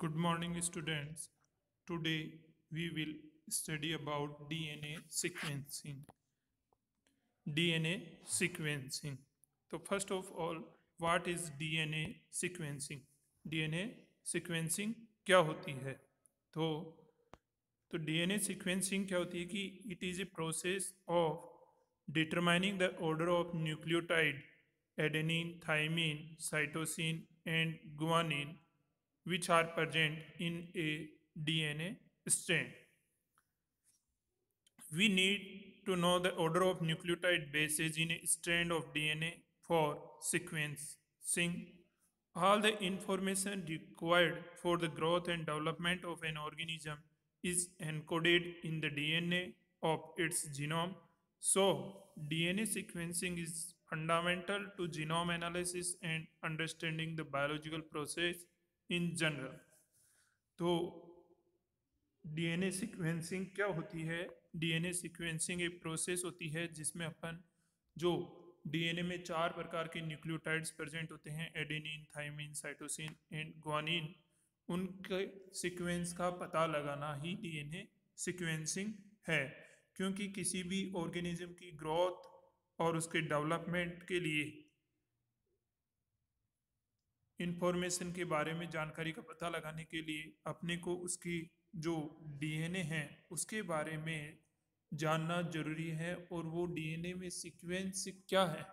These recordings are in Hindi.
Good morning, students. Today we will study about DNA sequencing. DNA sequencing. So first of all, what is DNA sequencing? DNA sequencing क्या होती है तो तो डीएनए सीक्वेंसिंग क्या होती है कि it is a process of determining the order of nucleotide adenine thymine cytosine and guanine which are present in a DNA strand. We need to know the order of nucleotide bases in a strand of DNA for sequencing. All the information required for the growth and development of an organism is encoded in the DNA of its genome. So, DNA sequencing is fundamental to genome analysis and understanding the biological process in general तो डीएनए सीक्वेंसिंग क्या होती है? डीएनए सीक्वेंसिंग एक प्रोसेस होती है जिसमें अपन जो डीएनए में चार प्रकार के न्यूक्लियोटाइड्स प्रेजेंट होते हैं adenine thymine cytosine and guanine उनके सीक्वेंस का पता लगाना ही डीएनए सीक्वेंसिंग है। क्योंकि किसी भी ऑर्गेनिज्म की ग्रोथ और उसके डेवलपमेंट के लिए इंफॉर्मेशन के बारे में जानकारी का पता लगाने के लिए अपने को उसकी जो डीएनए है, उसके बारे में जानना ज़रूरी है और वो डीएनए में सीक्वेंस क्या है,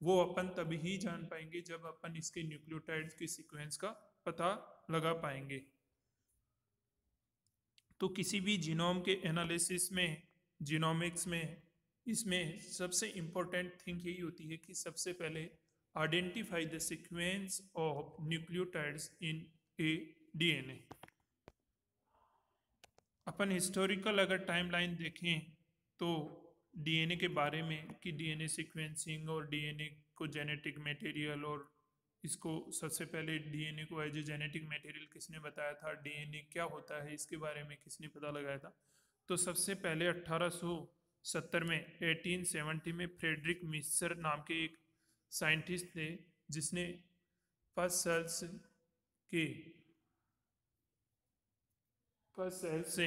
वो अपन तभी ही जान पाएँगे जब अपन इसके न्यूक्लियोटाइड्स के सीक्वेंस का पता लगा पाएँगे। तो किसी भी जीनोम के एनालिसिस में जीनोमिक्स में, इसमें सबसे इम्पोर्टेंट थिंग यही होती है कि सबसे पहले identify the sequence of nucleotides in a DNA. अपन हिस्टोरिकल अगर टाइमलाइन देखें तो डीएनए के बारे में कि डीएनए सीक्वेंसिंग और डीएनए को जेनेटिक मटेरियल और इसको सबसे पहले डीएनए को एज ए जेनेटिक मटेरियल किसने बताया था डीएनए क्या होता है, इसके बारे में किसने पता लगाया था तो सबसे पहले 1870 में 1870 में फ्रेडरिक मिस्सर नाम के एक साइंटिस्ट थे जिसने फ़र्स्ट सेल्स के, फ़र्स्ट सेल से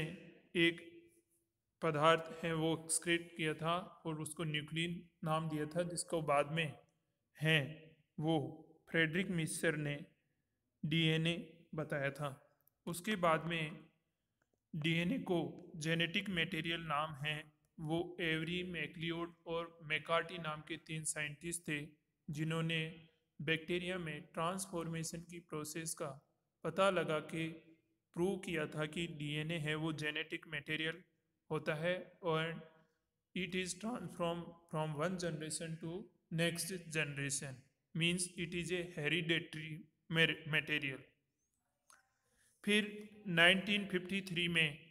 एक पदार्थ है, वो एक्सक्रेट किया था और उसको न्यूक्लिन नाम दिया था, जिसको बाद में है, वो फ्रेडरिक मिस्सर ने डीएनए बताया था। उसके बाद में डीएनए को जेनेटिक मटेरियल नाम है, वो एवरी मैकलियोड और मैकार्टी नाम के तीन साइंटिस्ट थे जिन्होंने बैक्टीरिया में ट्रांसफॉर्मेशन की प्रोसेस का पता लगा के प्रूव किया था कि डीएनए है वो जेनेटिक मटेरियल होता है और it is transform from one generation to next generation, means it is a hereditary material. फिर 1953 में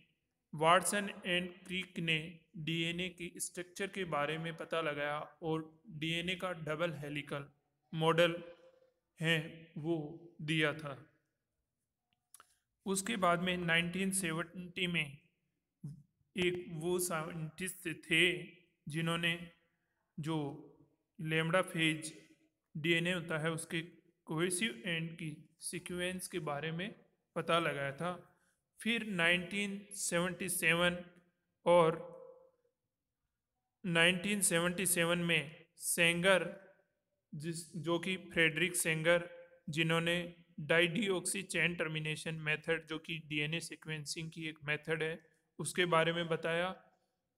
वाटसन एंड क्रीक ने डीएनए की स्ट्रक्चर के बारे में पता लगाया और डीएनए का डबल हेलिकल मॉडल है वो दिया था। उसके बाद में 1970 में एक वो साइंटिस्ट थे जिन्होंने जो लेमड़ा फ़ेज़ डीएनए होता है उसके कोहेसिव एंड की सीक्वेंस के बारे में पता लगाया था। फिर 1977 और 1977 में सेंगर, जिस, जो कि फ्रेडरिक सेंगर, जिन्होंने डाइडियोक्सी चैन टर्मिनेशन मेथड, जो कि डीएनए सीक्वेंसिंग की एक मेथड है, उसके बारे में बताया,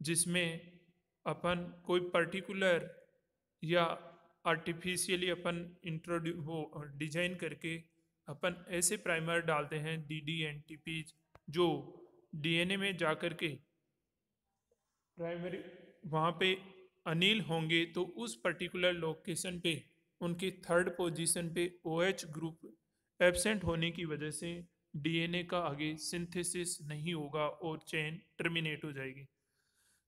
जिसमें अपन कोई पर्टिकुलर या आर्टिफिशियली अपन इंट्रोड्यू, वो डिज़ाइन करके अपन ऐसे प्राइमर डालते हैं D D N T P जो डीएनए में जाकर के प्राइमरी वहाँ पे अनिल होंगे तो उस पर्टिकुलर लोकेशन पे, उनकी थर्ड पोजीशन पे ओ ग्रुप एबसेंट होने की वजह से डीएनए का आगे सिंथेसिस नहीं होगा और चेन टर्मिनेट हो जाएगी।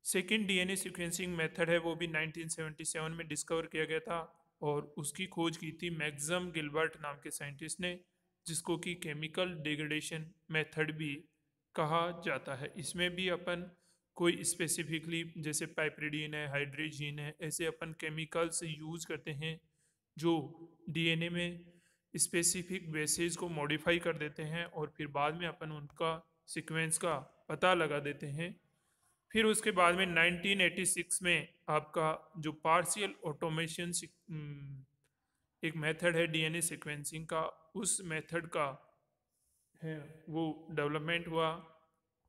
सेकेंड डीएनए सीक्वेंसिंग मेथड है, वो भी 1977 में डिस्कवर किया गया था और उसकी खोज की थी मैग्जम गिलबर्ट नाम के साइंटिस्ट ने, जिसको कि केमिकल डिग्रेडेशन मेथड भी कहा जाता है। इसमें भी अपन कोई स्पेसिफिकली जैसे पाइप्रिडीन है हाइड्रोजीन है, ऐसे अपन केमिकल्स यूज़ करते हैं जो डीएनए में स्पेसिफिक बेसिस को मॉडिफाई कर देते हैं और फिर बाद में अपन उनका सीक्वेंस का पता लगा देते हैं। फिर उसके बाद में 1986 में आपका जो पार्शियल ऑटोमेशन एक मेथड है डीएनए सीक्वेंसिंग का, उस मेथड का है, वो डेवलपमेंट हुआ।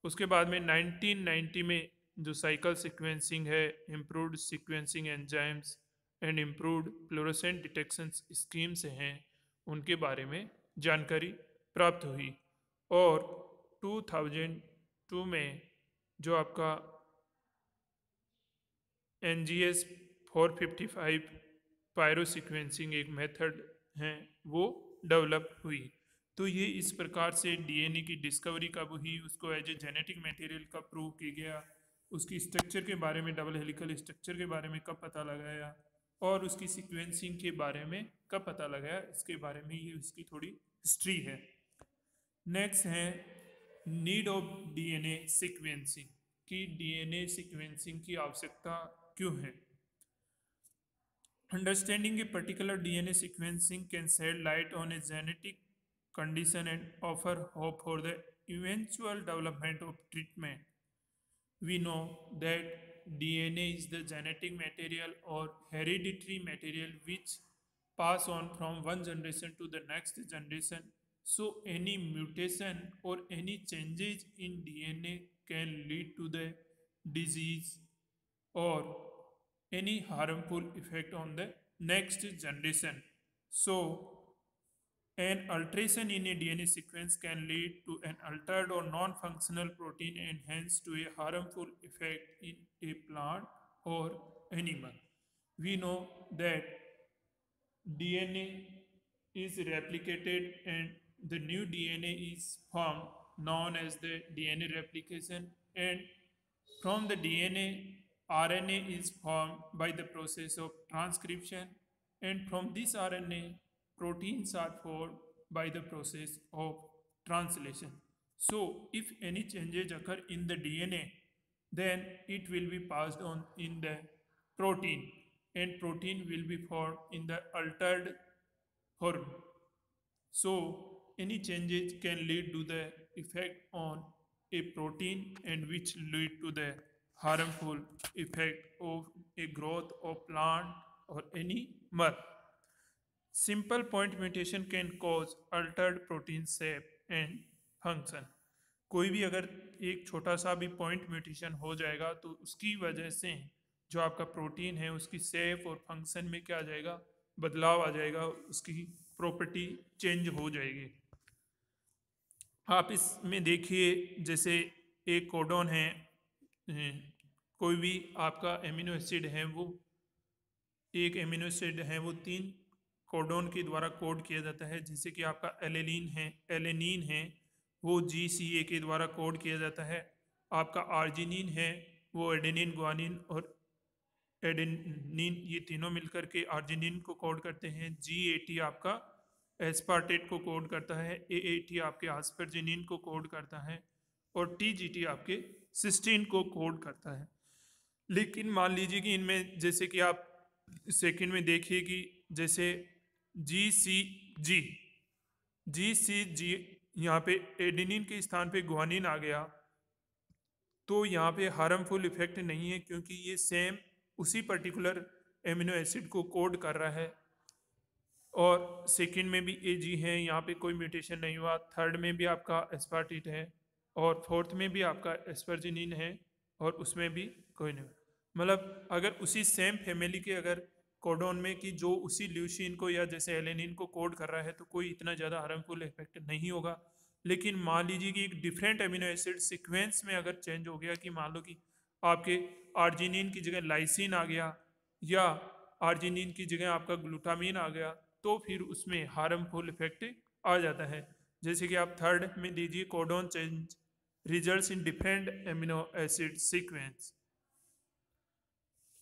उसके बाद में 1990 में जो साइकिल सीक्वेंसिंग है improved sequencing enzymes and improved fluorescent detection schemes हैं, उनके बारे में जानकारी प्राप्त हुई। और 2002 में जो आपका N G S four fifty five pyro sequencing एक मेथड है, वो डेवलप हुई। तो ये इस प्रकार से डीएनए की डिस्कवरी कब हुई, उसको एज ए जेनेटिक मटेरियल कब प्रूव किया गया, उसकी स्ट्रक्चर के बारे में डबल हेलिकल स्ट्रक्चर के बारे में कब पता लगाया, और उसकी सीक्वेंसिंग के बारे में कब पता लगाया, इसके बारे में ये उसकी थोड़ी हिस्ट्री है। नेक्स्ट है नीड ऑफ़ डीएनए सीक्वेंसिंग की डीएनए सीक्वेंसिंग की आवश्यकता क्यों है? Understanding a particular DNA sequencing can shed light on a genetic condition and offer hope for the eventual development of treatment. We know that DNA is the genetic material or hereditary material which pass on from one generation to the next generation. So any mutation or any changes in DNA can lead to the disease or any harmful effect on the next generation. So an alteration in a DNA sequence can lead to an altered or non-functional protein and hence to a harmful effect in a plant or animal. We know that DNA is replicated and the new DNA is formed known as the DNA replication and from the DNA RNA is formed by the process of transcription and from this RNA proteins are formed by the process of translation. So if any changes occur in the DNA, then it will be passed on in the protein and protein will be formed in the altered form. So any changes can lead to the effect on a protein and which lead to the harmful effect of a growth of plant or any animal. Simple point mutation can cause altered protein shape and function. कोई भी अगर एक छोटा सा भी पॉइंट म्यूटेशन हो जाएगा तो उसकी वजह से जो आपका प्रोटीन है, उसकी सेफ़ और फ़ंक्शन में क्या आ जाएगा बदलाव आ जाएगा, उसकी प्रॉपर्टी चेंज हो जाएगी आप इसमें देखिए, जैसे एक कोडोन है कोई भी आपका एमिनो एसिड है वो, एक एमिनो एसिड है वो तीन कोडोन के द्वारा कोड किया जाता है, जैसे कि आपका एलेनिन है एलेनिन है, वो जी सी ए के द्वारा कोड किया जाता है। आपका आर्जिनिन है, वो एडेनिन, ग्वानिन और एडेनिन, ये तीनों मिलकर के आर्जिनिन को कोड करते हैं। जी ए टी आपका एस्पार्टेट को कोड करता है ए ए टी आपके आस्परजिनिन को कोड करता है, और टी जी टी आपके सिस्टीन को कोड करता है। लेकिन मान लीजिए कि इनमें, जैसे कि आप सेकंड में देखिए कि जैसे जी सी, जी। जी सी, जी। यहाँ पे एडिनिन के स्थान पे गुआनिन आ गया। तो यहाँ पे हार्मफुल इफ़ेक्ट नहीं है क्योंकि ये सेम उसी पर्टिकुलर एमिनो एसिड को कोड कर रहा है। और सेकंड में भी ए जी है, यहाँ पे कोई म्यूटेशन नहीं हुआ। थर्ड में भी आपका एस्पार्टिट है और फोर्थ में भी आपका एस्पर्जिनिन है और उसमें भी कोई नहीं। मतलब अगर उसी सेम फैमिली के अगर कोडोन में कि जो उसी ल्यूसिन को या जैसे एलेनिन को कोड कर रहा है तो कोई इतना ज़्यादा हार्मफुल इफ़ेक्ट नहीं होगा। लेकिन मान लीजिए कि एक डिफरेंट एमिनो एसिड सीक्वेंस में अगर चेंज हो गया कि मान लो कि आपके आर्जिनिन की जगह लाइसिन आ गया या आर्जिनिन की जगह आपका ग्लूटामिन आ गया तो फिर उसमें हार्मफुल इफ़ेक्ट आ जाता है। जैसे कि आप थर्ड में दीजिए, codon change result in different amino acid sequence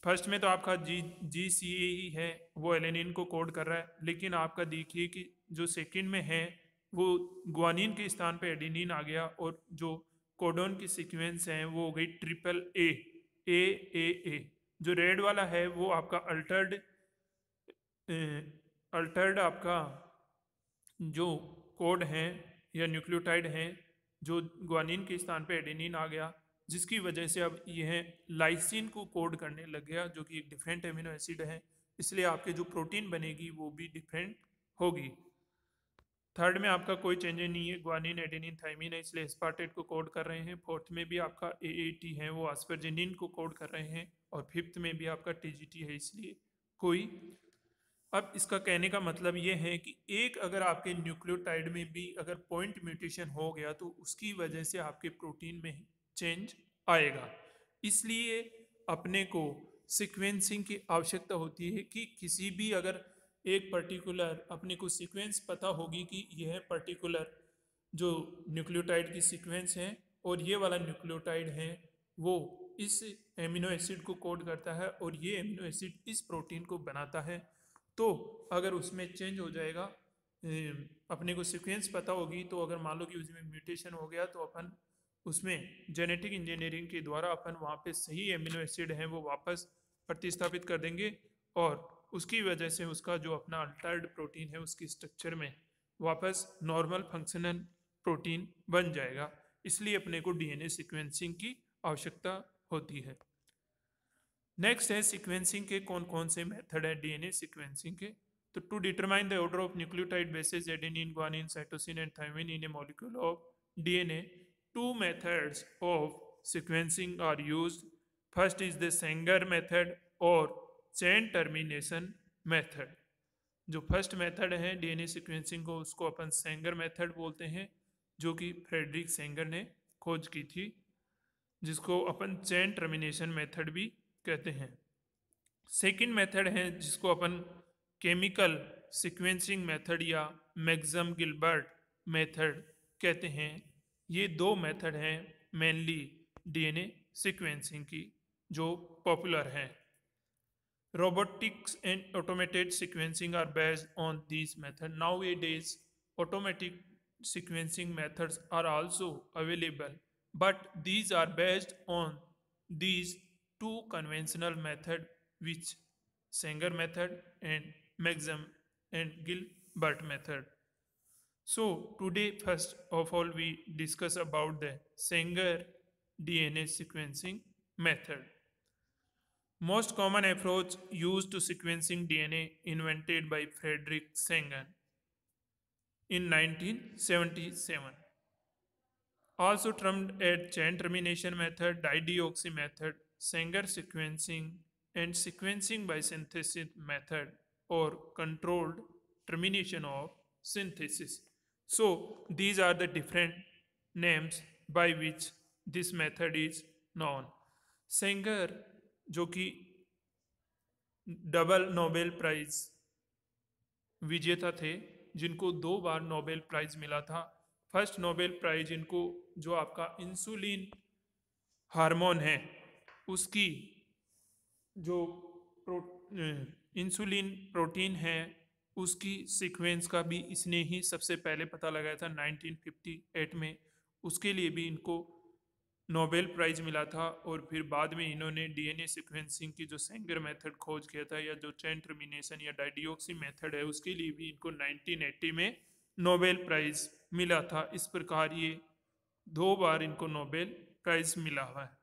first में तो आपका जी जी सी ए ही है, वो एलेनिन को कोड कर रहा है, लेकिन आपका देखिए कि जो सेकंड में है, वो ग्वानिन के स्थान पे एडिनिन आ गया और जो कोडोन की सीक्वेंस है, वो हो गई triple A A A A. जो रेड वाला है, वो आपका अल्टर्ड अल्टर्ड आपका जो कोड हैं, या न्यूक्लियोटाइड हैं, जो ग्वानिन के स्थान पे एडेनिन आ गया जिसकी वजह से अब यह लाइसिन को कोड करने लग गया, जो कि एक डिफरेंट एमिनो एसिड है। इसलिए आपके जो प्रोटीन बनेगी, वो भी डिफरेंट होगी। थर्ड में आपका कोई चेंज नहीं है ग्वानिन एडेनिन थाइमिन है इसलिए एस्पार्टेट को कोड कर रहे हैं। फोर्थ में भी आपका ए ए टी है, वो आस्परजेनिन को कोड कर रहे हैं। और फिफ्थ में भी आपका टी है, इसलिए कोई। अब इसका कहने का मतलब ये है कि एक अगर आपके न्यूक्लियोटाइड में भी अगर पॉइंट म्यूटेशन हो गया तो उसकी वजह से आपके प्रोटीन में चेंज आएगा। इसलिए अपने को सिक्वेंसिंग की आवश्यकता होती है कि किसी भी अगर एक पर्टिकुलर अपने को सीक्वेंस पता होगी कि यह पर्टिकुलर जो न्यूक्लियोटाइड की सीक्वेंस है और ये वाला न्यूक्लियोटाइड है, वो इस एमिनो एसिड को कोड करता है और ये एमिनो एसिड इस प्रोटीन को बनाता है। तो अगर उसमें चेंज हो जाएगा अपने को सीक्वेंस पता होगी तो अगर मान लो कि उसमें म्यूटेशन हो गया तो अपन उसमें जेनेटिक इंजीनियरिंग के द्वारा अपन वहाँ पे सही एमिनो एसिड हैं, वो वापस प्रतिस्थापित कर देंगे और उसकी वजह से उसका जो अपना अल्टर्ड प्रोटीन है, उसकी स्ट्रक्चर में वापस नॉर्मल फंक्शनल प्रोटीन बन जाएगा। इसलिए अपने को डीएनए सीक्वेंसिंग की आवश्यकता होती है। नेक्स्ट है सीक्वेंसिंग के कौन कौन से मेथड है डीएनए सीक्वेंसिंग के। तो to determine the order of nucleotide bases adenine guanine cytosine and thymine in a molecule of DNA two methods of sequencing are used first is the Sanger method और चेन टर्मिनेशन मेथड जो फ़र्स्ट मेथड है डीएनए सीक्वेंसिंग को उसको अपन सेंगर मेथड बोलते हैं, जो कि फ्रेडरिक सेंगर ने खोज की थी, जिसको अपन चेन टर्मिनेशन मेथड भी कहते हैं। सेकंड मेथड है, जिसको अपन केमिकल सीक्वेंसिंग मेथड या मैग्जम गिलबर्ट मेथड कहते हैं। ये दो मेथड हैं मेनली डीएनए सीक्वेंसिंग की, जो पॉपुलर हैं। Robotics and automated sequencing are based on this method nowadays automatic sequencing methods are also available but these are based on these two conventional method which Sanger method and Maxam and Gilbert method So today first of all we discuss about the Sanger DNA sequencing method. Most common approach used to sequencing DNA invented by Frederick Sanger in 1977. Also termed as chain termination method, dideoxy method, Sanger sequencing, and sequencing by synthesis method or controlled termination of synthesis. So, these are the different names by which this method is known. Sanger जो कि डबल नोबेल प्राइज विजेता थे, जिनको दो बार नोबेल प्राइज मिला था फ़र्स्ट नोबेल प्राइज इनको, जो आपका इंसुलिन हार्मोन है, उसकी जो प्रो इंसुलिन प्रोटीन है उसकी सीक्वेंस का भी इसने ही सबसे पहले पता लगाया था 1958 में। उसके लिए भी इनको नोबेल प्राइज़ मिला था और फिर बाद में इन्होंने डीएनए सीक्वेंसिंग की जो सेंगर मेथड खोज किया था या जो चैन टर्मिनेशन या डाइडियोक्सी मेथड है, उसके लिए भी इनको 1980 में नोबेल प्राइज़ मिला था। इस प्रकार ये दो बार इनको नोबेल प्राइज़ मिला हुआ है।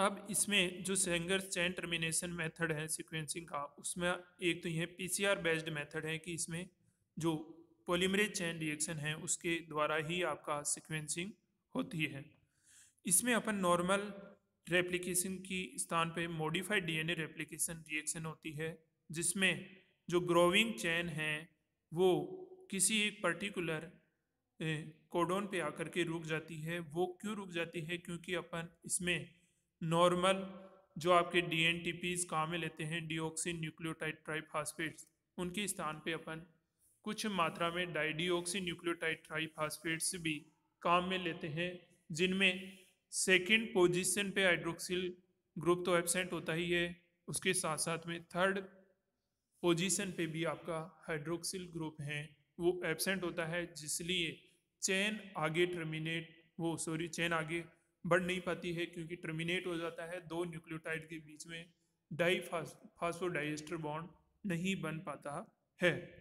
अब इसमें जो सेंगर चैन टर्मिनेशन मेथड है सीक्वेंसिंग का, उसमें एक तो यह पीसीआर बेस्ड मेथड है कि इसमें जो पॉलीमरेज चैन रिएक्शन है, उसके द्वारा ही आपका सिक्वेंसिंग होती है। इसमें अपन नॉर्मल रेप्लिकेशन की स्थान पे मॉडिफाइड डीएनए रेप्लिकेशन रिएक्शन होती है, जिसमें जो ग्रोविंग चैन है, वो किसी एक पर्टिकुलर कोडोन पे आकर के रुक जाती है। वो क्यों रुक जाती है? क्योंकि अपन इसमें नॉर्मल जो आपके डी एन टी पीज काम में लेते हैं डिओक्सिन न्यूक्लियोटाइड ट्राइफास्फेट्स उनके स्थान पे अपन कुछ मात्रा में डाइडियोक्सी न्यूक्लियोटाइड ट्राइफास्फेट्स भी काम में लेते हैं, जिनमें सेकेंड पोजीशन पे हाइड्रोक्सिल ग्रुप तो एबसेंट होता ही है, उसके साथ साथ में थर्ड पोजीशन पे भी आपका हाइड्रोक्सिल ग्रुप है, वो एबसेंट होता है, जिसलिए चैन आगे टर्मिनेट वो सॉरी चैन आगे बढ़ नहीं पाती है क्योंकि टर्मिनेट हो जाता है, दो न्यूक्लियोटाइड के बीच में डाई फास्फोडाइस्टर बॉन्ड नहीं बन पाता है।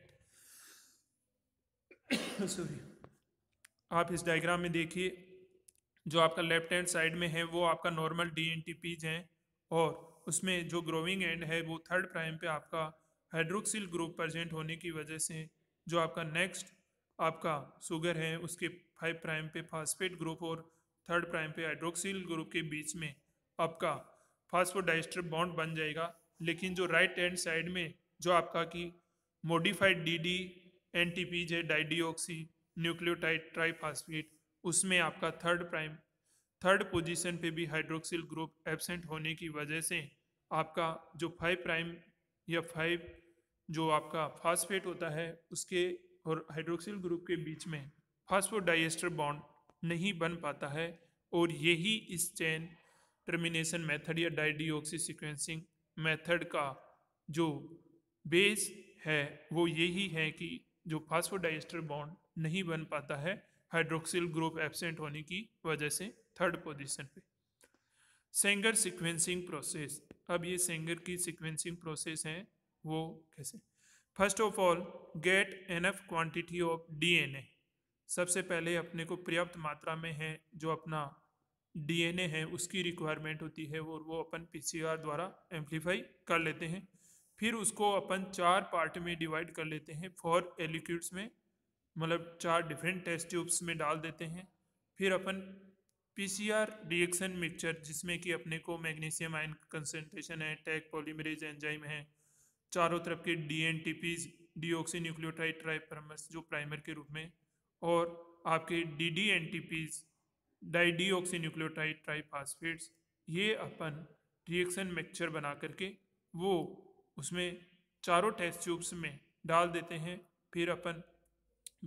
सॉरी आप इस डायग्राम में देखिए, जो आपका लेफ़्ट हैंड साइड में है, वो आपका नॉर्मल डी एन हैं और उसमें जो ग्रोविंग एंड है, वो थर्ड प्राइम पे आपका हाइड्रोक्सिल ग्रुप प्रजेंट होने की वजह से जो आपका नेक्स्ट आपका शुगर है, उसके फाइव प्राइम पे फास्फेट ग्रुप और थर्ड प्राइम पे हाइड्रोक्सिल ग्रुप के बीच में आपका फास्फोडाइस्टर बॉन्ड बन जाएगा। लेकिन जो राइट हैंड साइड में जो आपका की modified D D N T P जे डाइडियोक्सी न्यूक्लियोटाइड ट्राईफास्फेट उसमें आपका थर्ड प्राइम थर्ड पोजीशन पे भी हाइड्रोक्सिल ग्रुप एबसेंट होने की वजह से आपका जो फाइव प्राइम या फाइव जो आपका फास्फेट होता है, उसके और हाइड्रोक्सिल ग्रुप के बीच में फास्फोडाइएस्टर बॉन्ड नहीं बन पाता है और यही इस चैन टर्मिनेशन मेथड या डाइडियोक्सी सीक्वेंसिंग मेथड का जो बेस है, वो यही है कि जो फास्फोडाइएस्टर बॉन्ड नहीं बन पाता है हाइड्रोक्सिल ग्रुप एबसेंट होने की वजह से थर्ड पोजीशन पे। सेंगर सीक्वेंसिंग प्रोसेस अब ये सेंगर की सीक्वेंसिंग प्रोसेस है, वो कैसे? First of all get enough quantity of DNA सबसे पहले अपने को पर्याप्त मात्रा में है, जो अपना डीएनए है, उसकी रिक्वायरमेंट होती है, और वो अपन पीसीआर द्वारा एम्पलीफाई कर लेते हैं। फिर उसको अपन चार पार्ट में डिवाइड कर लेते हैं। फॉर एलिक्यूड्स में मतलब चार डिफरेंट टेस्ट ट्यूब्स में डाल देते हैं। फिर अपन पीसीआर रिएक्शन मिक्सचर जिसमें कि अपने को मैग्नीशियम आयन कंसनट्रेशन है, टैग पॉलीमरेज एंजाइम है, चारों तरफ़ के D N T Ps deoxy nucleotide ट्राइपरमस जो प्राइमर के रूप में और आपके D D N T Ps nucleotide triphosphates ये अपन रिएक्शन मिक्सचर बना करके वो उसमें चारों टेस्ट ट्यूब्स में डाल देते हैं। फिर अपन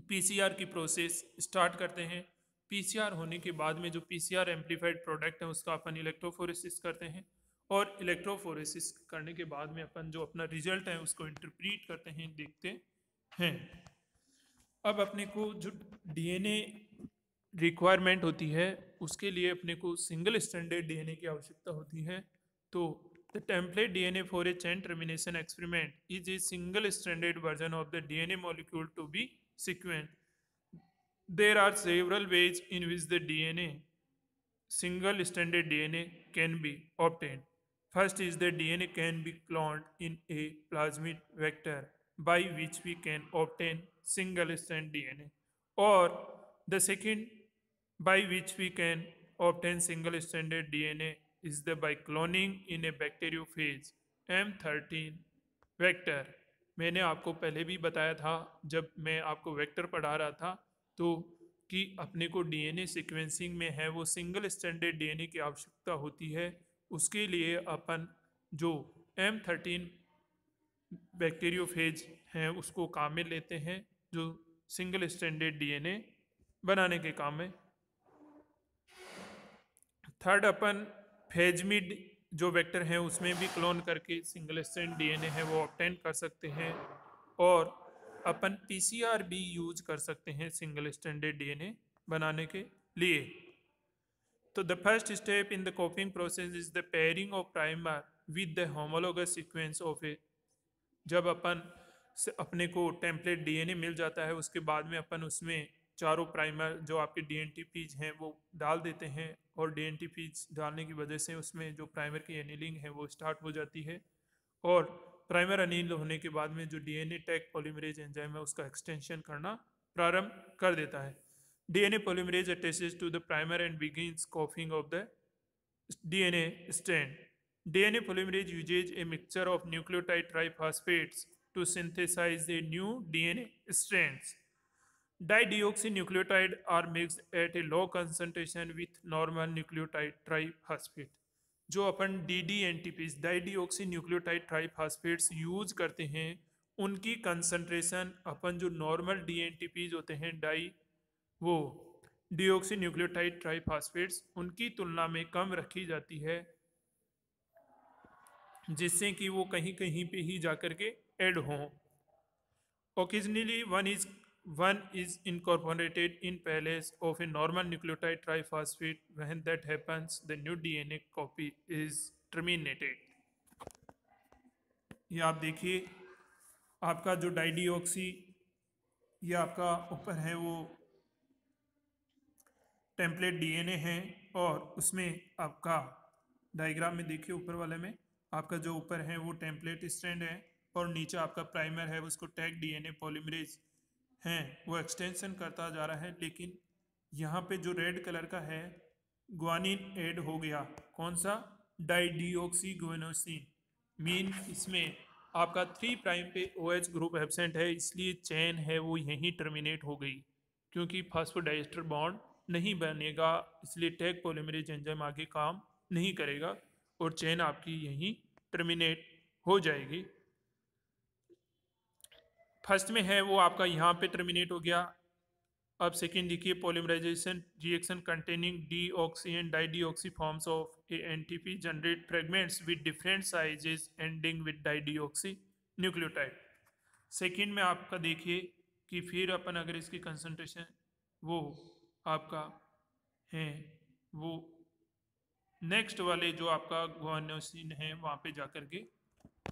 पीसीआर की प्रोसेस स्टार्ट करते हैं। पीसीआर होने के बाद में जो पीसीआर एम्पलीफाइड प्रोडक्ट है, उसका अपन इलेक्ट्रोफोरेसिस करते हैं और इलेक्ट्रोफोरेसिस करने के बाद में अपन जो अपना रिज़ल्ट है, उसको इंटरप्रीट करते हैं, देखते हैं। अब अपने को जो डीएनए रिक्वायरमेंट होती है उसके लिए अपने को सिंगल स्टैंडर्ड डीएनए की आवश्यकता होती है तो the template DNA for a chain termination experiment is a single stranded version of the DNA molecule to be sequence. There are several ways in which the DNA, single stranded DNA, can be obtained. First is the DNA can be cloned in a plasmid vector by which we can obtain single strand DNA. Or the second by which we can obtain single stranded DNA is the by cloning in a bacteriophage M13 vector. मैंने आपको पहले भी बताया था जब मैं आपको वेक्टर पढ़ा रहा था तो कि अपने को डीएनए सीक्वेंसिंग में है वो सिंगल स्टैंडर्ड डीएनए की आवश्यकता होती है उसके लिए अपन जो एम थर्टीन बैक्टीरियोफेज हैं, उसको काम में लेते हैं, जो सिंगल स्टैंडर्ड डीएनए बनाने के काम में। थर्ड अपन फेजमिड जो वेक्टर हैं, उसमें भी क्लोन करके सिंगल स्टैंड डीएनए है, वो ऑप्टेन कर सकते हैं। और अपन पीसीआर भी यूज़ कर सकते हैं सिंगल स्टैंडर्ड डीएनए बनाने के लिए। तो the first step in the copying process is the pairing of primer with the homologous sequence of a जब अपन से अपने को टेम्पलेट डीएनए मिल जाता है, उसके बाद में अपन उसमें चारों प्राइमर जो आपके डीएनटी पीज हैं, वो डाल देते हैं और डी पीज डालने की वजह से उसमें जो प्राइमर की एनिलिंग है, वो स्टार्ट हो जाती है। और प्राइमर अनिल होने के बाद में जो डीएनए टैग पॉलीमरेज एंजाइम है, उसका एक्सटेंशन करना प्रारंभ कर देता है। DNA to the primer and begins copying of the DNA strand DNA polymerase uses a mixture of nucleotide triphosphates to synthesize a new DNA strands. Dideoxynucleotide are mixed at a low concentration with normal nucleotide triphosphate. जो अपन D D N T Ps dideoxy nucleotide triphosphates use करते हैं उनकी कंसंट्रेशन अपन जो normal D N T Ps होते हैं डाई वो डिओक्सी न्यूक्लियोटाइड ट्राईफास्फेट्स उनकी तुलना में कम रखी जाती है जिससे कि वो कहीं कहीं पे ही जा कर के एड हों। Occasionally one is one is incorporated in place of a normal nucleotide triphosphate when that happens the new D N A copy is terminated या आप देखिए, आपका जो डाइडी ऑक्सी ये आपका ऊपर है वो टेम्पलेट डी एन ए है और उसमें आपका डाइग्राम में देखिए ऊपर वाले में आपका जो ऊपर है वो टेम्पलेट स्टैंड है और नीचे आपका प्राइमर है, उसको टैग डीएनए पॉलीमरेज है, वो एक्सटेंशन करता जा रहा है, लेकिन यहाँ पे जो रेड कलर का है ग्वानिन ऐड हो गया। कौन सा? डाइडियोक्सीगोनोसिन मीन इसमें आपका थ्री प्राइम पे ओ ग्रुप एबसेंट है, इसलिए चैन है, वो यहीं टर्मिनेट हो गई, क्योंकि फास्फोडाइस्टर बॉन्ड नहीं बनेगा, इसलिए टैग पोलिमरेज एंजाइम आगे काम नहीं करेगा। और चेन आपकी यहीं टर्मिनेट हो जाएगी। फ़र्स्ट में है, वो आपका यहाँ पे टर्मिनेट हो गया। अब सेकेंड देखिए polymerization reaction containing deoxy and dideoxy forms of a NTP generate fragments with different sizes ending with dideoxy nucleotide second में आपका देखिए कि फिर अपन अगर इसकी कंसनट्रेशन वो आपका है, वो नेक्स्ट वाले जो आपका गुआनोसिन है, वहाँ पे जाकर के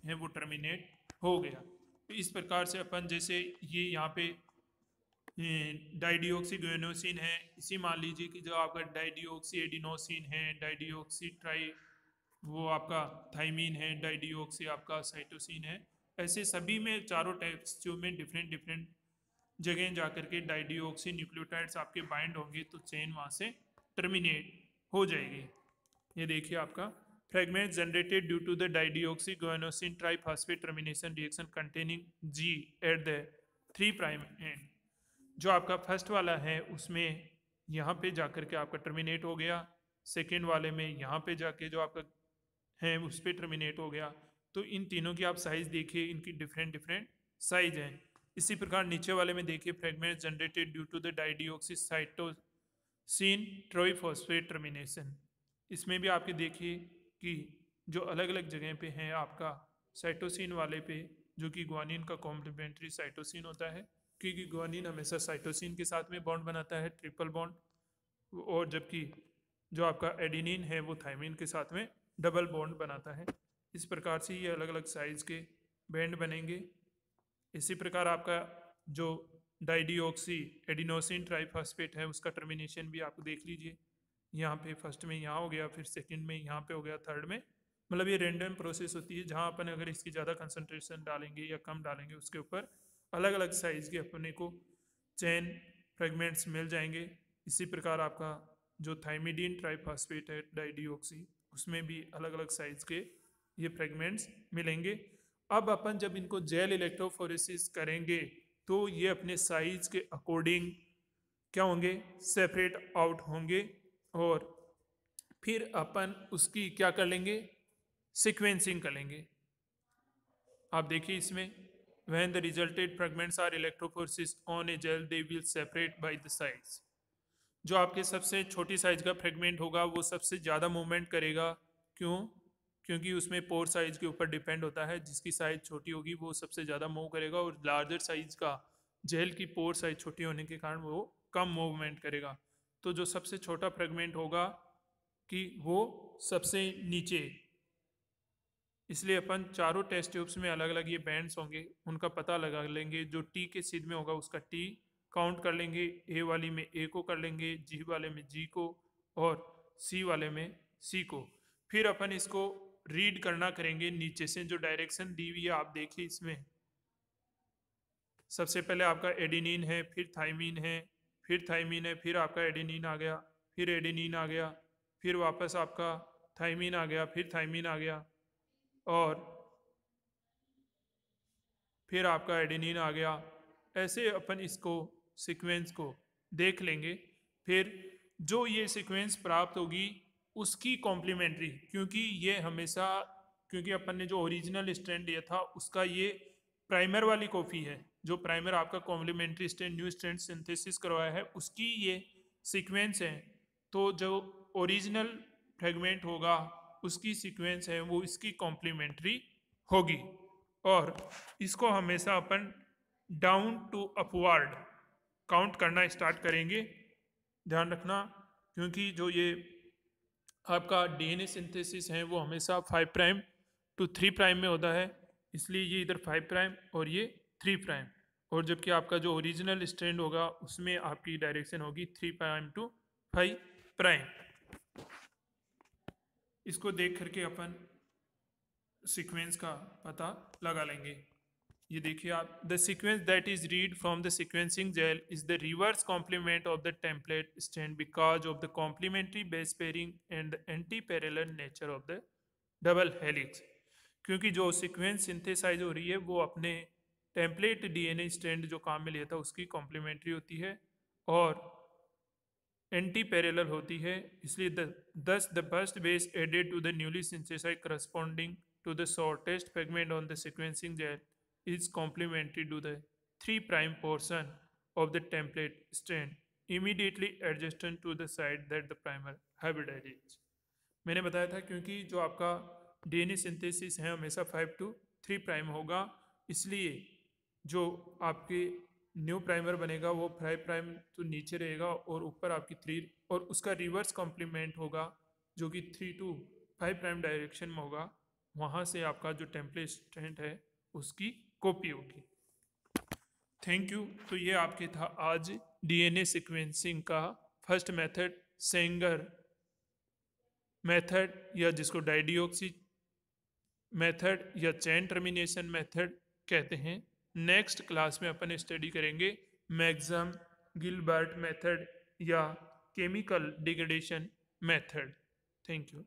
है, वो टर्मिनेट हो गया। तो इस प्रकार से अपन जैसे ये यहाँ पे डाइडियोक्सी गुआनोसिन है। इसी मान लीजिए कि जो आपका डाइडियोक्सी एडिनोसिन है डाइडियोक्सी ट्राई वो आपका थाइमीन है डाइडियोक्सी आपका साइटोसिन है। ऐसे सभी में चारों टाइप्स जो में डिफरेंट डिफरेंट जगह जाकर के डाइडियोक्सी न्यूक्लियोटाइड्स आपके बाइंड होंगे तो चेन वहाँ से टर्मिनेट हो जाएगी। ये देखिए आपका। Fragment generated due to the dideoxy guanosine triphosphate termination reaction containing G at the three prime end जो आपका फ़र्स्ट वाला है, उसमें यहाँ पे जाकर के आपका टर्मिनेट हो गया। सेकेंड वाले में यहाँ पे जाके जो आपका है, उस पर टर्मिनेट हो गया। तो इन तीनों की आप साइज़ देखिए, इनकी डिफरेंट डिफरेंट साइज़ हैं। इसी प्रकार नीचे वाले में देखिए fragment generated due to the dideoxycytosine triphosphate termination इसमें भी आपके देखिए कि जो अलग अलग जगह पे हैं आपका साइटोसिन वाले पे, जो कि ग्वानिन का कॉम्प्लीमेंट्री साइटोसिन होता है, क्योंकि ग्वानिन हमेशा साइटोसिन के साथ में बॉन्ड बनाता है ट्रिपल बॉन्ड और जबकि जो आपका एडिनिन है वो थाइमिन के साथ में डबल बॉन्ड बनाता है। इस प्रकार से ये अलग अलग साइज़ के बैंड बनेंगे। इसी प्रकार आपका जो डाइडियोक्सी एडिनोसिन ट्राइफॉस्फेट है, उसका टर्मिनेशन भी आप देख लीजिए। यहाँ पे फ़र्स्ट में यहाँ हो गया, फिर सेकंड में यहाँ पे हो गया थर्ड में। मतलब ये रेंडम प्रोसेस होती है, जहाँ अपन अगर इसकी ज़्यादा कंसनट्रेशन डालेंगे या कम डालेंगे उसके ऊपर अलग अलग साइज़ के अपने को चैन फ्रेगमेंट्स मिल जाएँगे। इसी प्रकार आपका जो थाइमिडीन ट्राइफॉस्फेट है डाइडियोक्सी उसमें भी अलग अलग साइज़ के ये फ्रेगमेंट्स मिलेंगे। अब अपन जब इनको जेल इलेक्ट्रोफोरेसिस करेंगे तो ये अपने साइज़ के अकॉर्डिंग क्या होंगे? सेपरेट आउट होंगे। और फिर अपन उसकी क्या कर लेंगे? सिक्वेंसिंग कर लेंगे। आप देखिए इसमें, when the resulted fragments are electrophoresis on a gel, they will separate by the size. जो आपके सबसे छोटी साइज़ का फ्रेगमेंट होगा, वो सबसे ज़्यादा मूवमेंट करेगा। क्यों? क्योंकि उसमें पोर साइज़ के ऊपर डिपेंड होता है। जिसकी साइज़ छोटी होगी, वो सबसे ज़्यादा मूव करेगा और लार्जर साइज़ का जेल की पोर साइज़ छोटी होने के कारण वो कम मूवमेंट करेगा। तो जो सबसे छोटा फ्रेगमेंट होगा कि वो सबसे नीचे। इसलिए अपन चारों टेस्ट ट्यूब्स में अलग अलग ये बैंड्स होंगे, उनका पता लगा लेंगे, जो टी के सिद्ध में होगा उसका टी काउंट कर लेंगे ए वाली में ए को कर लेंगे जी वाले में जी को और सी वाले में सी को। फिर अपन इसको रीड करना करेंगे नीचे से, जो डायरेक्शन दी हुई है, आप देखिए इसमें। सबसे पहले आपका एडिनिन है, फिर थाइमिन है फिर थाइमिन है, फिर आपका एडिनिन आ गया, फिर एडिनिन आ गया, फिर वापस आपका थाइमिन आ गया, फिर थाइमिन आ गया, और फिर आपका एडिनिन आ गया। ऐसे अपन इसको सीक्वेंस को देख लेंगे। फिर जो ये सीक्वेंस प्राप्त होगी, उसकी कॉम्प्लीमेंट्री क्योंकि ये हमेशा, क्योंकि अपन ने जो ओरिजिनल स्टैंड लिया था, उसका ये प्राइमर वाली कॉपी है। जो प्राइमर आपका complementary strand new strand synthesis करवाया है, उसकी ये सीक्वेंस है। तो जो ओरिजिनल फ्रेगमेंट होगा, उसकी सीक्वेंस है, वो इसकी कॉम्प्लीमेंट्री होगी। और इसको हमेशा अपन डाउन टू अपवर्ड काउंट करना स्टार्ट करेंगे। ध्यान रखना, क्योंकि जो ये आपका डीएनए सिंथेसिस है, वो हमेशा five prime to three prime में होता है। इसलिए ये इधर फाइव प्राइम और ये थ्री प्राइम और जबकि आपका जो ओरिजिनल स्टैंड होगा, उसमें आपकी डायरेक्शन होगी three prime to five prime इसको देख करके अपन सीक्वेंस का पता लगा लेंगे। ये देखिए आप the sequence that is read from the sequencing gel is the reverse complement of the template strand because of the complementary base pairing and anti parallel nature of the double helix क्योंकि जो सीक्वेंस सिंथेसाइज हो रही है, वो अपने टेम्पलेट डीएनए स्टैंड जो काम में लिया था, उसकी कॉम्प्लीमेंट्री होती है और एंटी पैरेलल होती है। इसलिए thus the best base added to the newly synthesized corresponding to the shortest fragment on the sequencing gel is complementary to the three prime portion of the template strand immediately adjacent to the site that the primer hybridize मैंने बताया था क्योंकि जो आपका डी एन ए सिंथेसिस है, हमेशा फाइव टू थ्री प्राइम होगा, इसलिए जो आपके न्यू प्राइमर बनेगा, वो फाइव प्राइम तो नीचे रहेगा और ऊपर आपकी थ्री और उसका रिवर्स कॉम्प्लीमेंट होगा, जो कि three to five prime direction में होगा, वहाँ से आपका जो टेम्पले टेम्पलेट है, उसकी कॉपी होगी। थैंक यू तो ये आपके था आज डीएनए सीक्वेंसिंग का फ़र्स्ट मेथड सेंगर मेथड या जिसको डाइडियोक्सी मेथड या चैन टर्मिनेशन मेथड कहते हैं। नेक्स्ट क्लास में अपन स्टडी करेंगे मैग्जम गिलबर्ट मेथड या chemical degradation method thank you